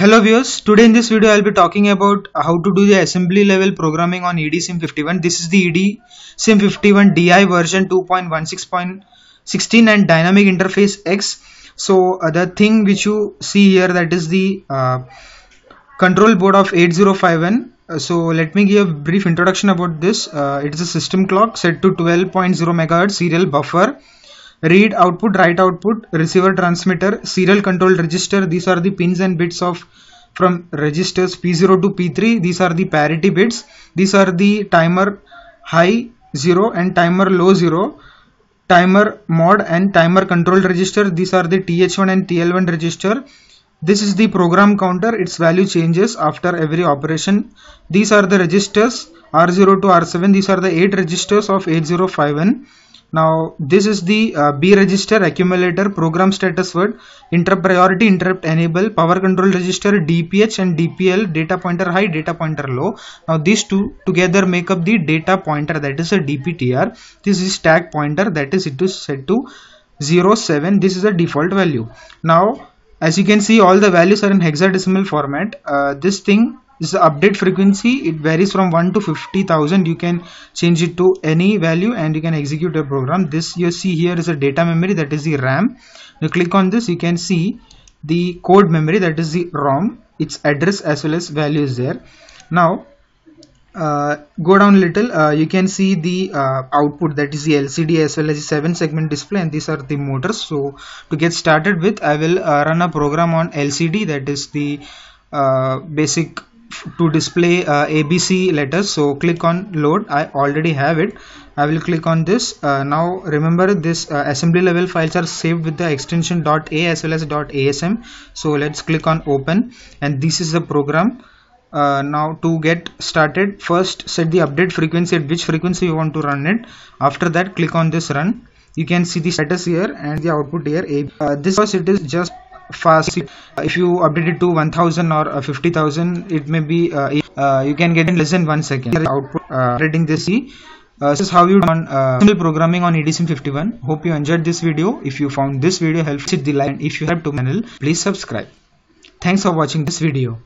Hello viewers, today in this video I'll be talking about how to do the assembly level programming on EDSIM51. This is the EDSIM51 DI version 2.16.16 and dynamic interface X. So uh, the thing which you see here that is the uh, control board of 8051. Uh, so let me give a brief introduction about this. Uh, it is a system clock set to 12.0 MHz serial buffer read output write output receiver transmitter serial control register. These are the pins and bits of from registers p0 to p3 these are the parity bits. These are the timer high 0 and timer low 0 timer mod and timer control register. These are the th1 and tl1 register. This is the program counter. Its value changes after every operation. These are the registers r0 to r7 these are the 8 registers of 8051 now this is the uh, B register accumulator program status word. Interrupt priority interrupt enable power control register DPH and DPL data pointer high data pointer low. Now these two together make up the data pointer that is a DPTR this is stack pointer that is it is set to 07 this is a default value. Now as you can see all the values are in hexadecimal format. Uh, this thing this is update frequency it varies from 1 to 50000 you can change it to any value and you can execute a program. This you see here is a data memory that is the ram. You click on this you can see the code memory that is the rom its address as well as value is there. Now uh, go down a little uh, you can see the uh, output that is the LCD as well as the 7 segment display and these are the motors. So to get started with I will uh, run a program on LCD that is the uh, basic to display uh, ABC letters. So click on load. I already have it. I will click on this. Uh, now remember this uh, assembly level files are saved with the extension .a as well as .asm so let's click on open. And this is the program. Uh, now to get started first set the update frequency at which frequency you want to run it. After that click on this run. You can see the status here and the output here. Uh, this was it is just fast. If you update it to 1000 or uh, 50000 it may be uh, uh, you can get in less than one second. Output reading this see uh, this is how you done uh, programming on EDSIM 51 hope you enjoyed this video. If you found this video helpful hit the like. And if you have to channel please subscribe. Thanks for watching this video